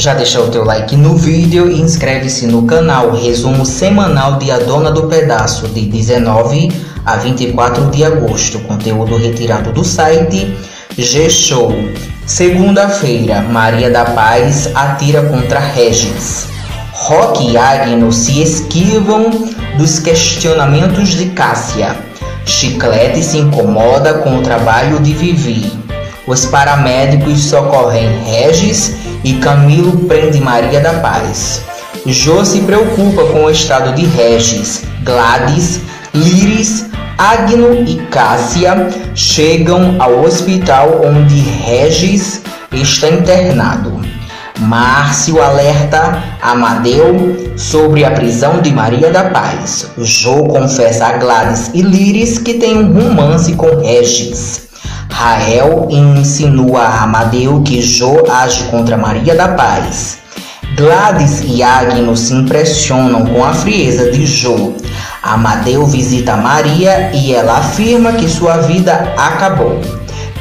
Já deixa o teu like no vídeo e inscreve-se no canal Resumo semanal de A Dona do Pedaço de 19 a 24 de agosto. Conteúdo retirado do site G-Show. Segunda-feira, Maria da Paz atira contra Regis. Rock e Agno se esquivam dos questionamentos de Cássia. Chiclete se incomoda com o trabalho de Vivi. Os paramédicos socorrem Regis e Camilo prende Maria da Paz. Jô se preocupa com o estado de Regis. Gladys, Liris, Agno e Cássia chegam ao hospital onde Regis está internado. Márcio alerta Amadeu sobre a prisão de Maria da Paz. Jô confessa a Gladys e Liris que tem um romance com Regis. Rael insinua a Amadeu que Jô age contra Maria da Paz. Gladys e Agno se impressionam com a frieza de Jô. Amadeu visita Maria e ela afirma que sua vida acabou.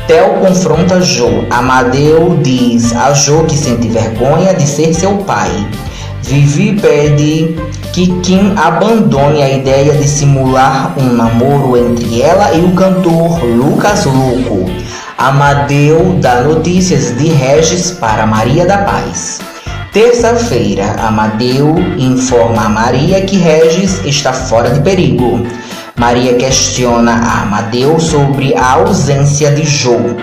Theo confronta Jô. Amadeu diz a Jô que sente vergonha de ser seu pai. Vivi pede que Kim abandone a ideia de simular um namoro entre ela e o cantor Lucas Luco. Amadeu dá notícias de Regis para Maria da Paz. Terça-feira, Amadeu informa a Maria que Regis está fora de perigo. Maria questiona a Amadeu sobre a ausência de Jô.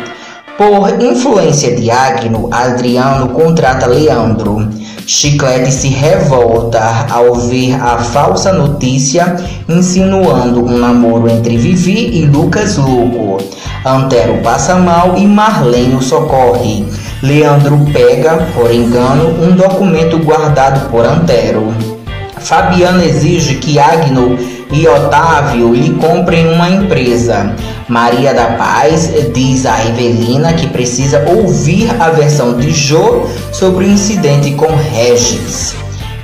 Por influência de Agno, Adriano contrata Leandro. Chiclete se revolta ao ver a falsa notícia insinuando um namoro entre Vivi e Lucas Luco. Antero passa mal e Marlene o socorre. Leandro pega, por engano, um documento guardado por Antero. Fabiana exige que Agno e Otávio lhe comprem uma empresa. Maria da Paz diz a Evelina que precisa ouvir a versão de Jô sobre o incidente com Regis.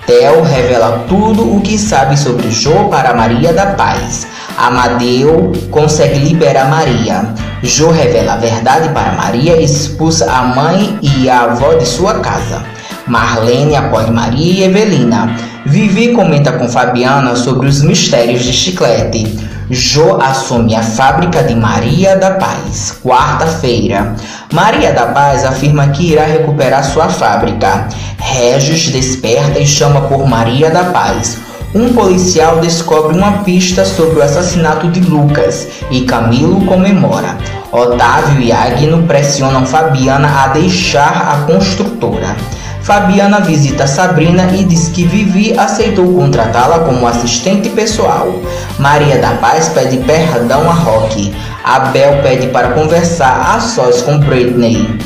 Theo revela tudo o que sabe sobre Jô para Maria da Paz. Amadeu consegue liberar Maria. Jô revela a verdade para Maria e expulsa a mãe e a avó de sua casa. Marlene apoia Maria e Evelina. Vivi comenta com Fabiana sobre os mistérios de chiclete. Jô assume a fábrica de Maria da Paz. Quarta-feira. Maria da Paz afirma que irá recuperar sua fábrica. Regis desperta e chama por Maria da Paz. Um policial descobre uma pista sobre o assassinato de Lucas e Camilo comemora. Otávio e Agno pressionam Fabiana a deixar a construtora. Fabiana visita Sabrina e diz que Vivi aceitou contratá-la como assistente pessoal. Maria da Paz pede perdão a Rock. Abel pede para conversar a sós com Britney.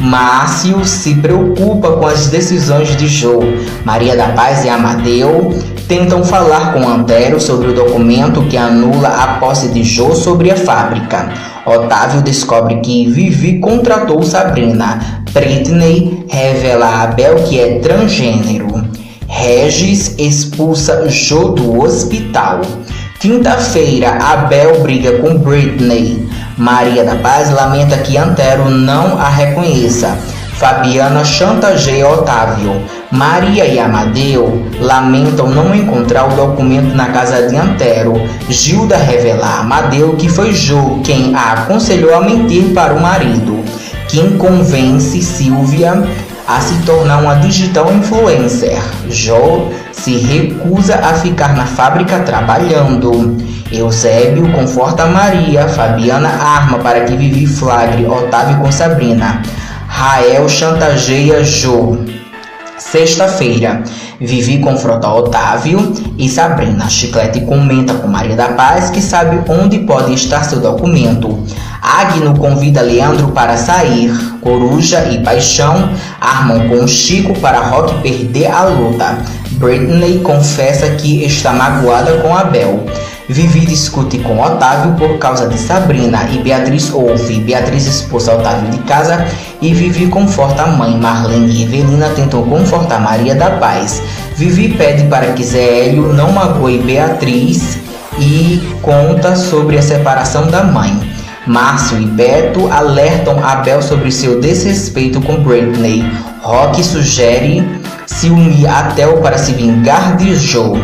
Márcio se preocupa com as decisões de Joe. Maria da Paz e Amadeu tentam falar com Antero sobre o documento que anula a posse de Joe sobre a fábrica. Otávio descobre que Vivi contratou Sabrina. Britney revela a Abel que é transgênero. Regis expulsa Joe do hospital. Quinta-feira, Abel briga com Britney. Maria da Paz lamenta que Antero não a reconheça. Fabiana chantageia Otávio. Maria e Amadeu lamentam não encontrar o documento na casa de Antero. Gilda revela a Amadeu que foi Jô quem a aconselhou a mentir para o marido. Quem convence Silvia a se tornar uma digital influencer. Jô se recusa a ficar na fábrica trabalhando. Eusébio conforta Maria, Fabiana arma para que Vivi flagre Otávio com Sabrina. Rael chantageia Jô. Sexta-feira, Vivi confronta Otávio e Sabrina. Chiclete comenta com Maria da Paz que sabe onde pode estar seu documento. Agno convida Leandro para sair. Coruja e Paixão armam com Chico para Rock perder a luta. Britney confessa que está magoada com Abel. Vivi discute com Otávio por causa de Sabrina e Beatriz ouve. Beatriz expulsa Otávio de casa e Vivi conforta a mãe. Marlene e Evelina tentam confortar Maria da Paz. Vivi pede para que Zé Hélio não magoe Beatriz e conta sobre a separação da mãe. Márcio e Beto alertam Abel sobre seu desrespeito com Britney. Rock sugere se unir a Theo para se vingar de Joe.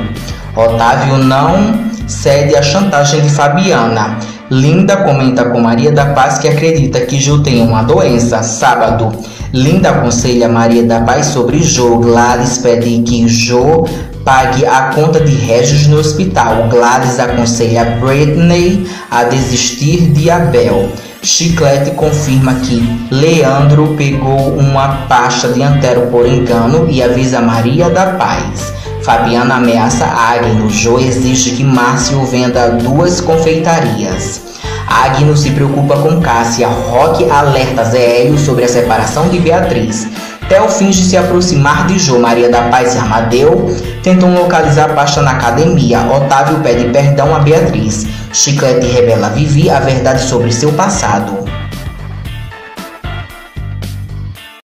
Otávio não cede à chantagem de Fabiana. Linda comenta com Maria da Paz que acredita que Joe tem uma doença. Sábado. Linda aconselha Maria da Paz sobre Joe. Gladys pede que Joe pague a conta de Regis no hospital. Gladys aconselha Britney a desistir de Abel. Chiclete confirma que Leandro pegou uma pasta de antero por engano e avisa Maria da Paz. Fabiana ameaça Agno. Joe exige que Márcio venda duas confeitarias. Agno se preocupa com Cássia. Rock alerta Zé Hélio sobre a separação de Beatriz. Theo finge se aproximar de Jo. Maria da Paz e Amadeu tentam localizar pasta na academia. Otávio pede perdão a Beatriz. Chiclete revela a Vivi a verdade sobre seu passado.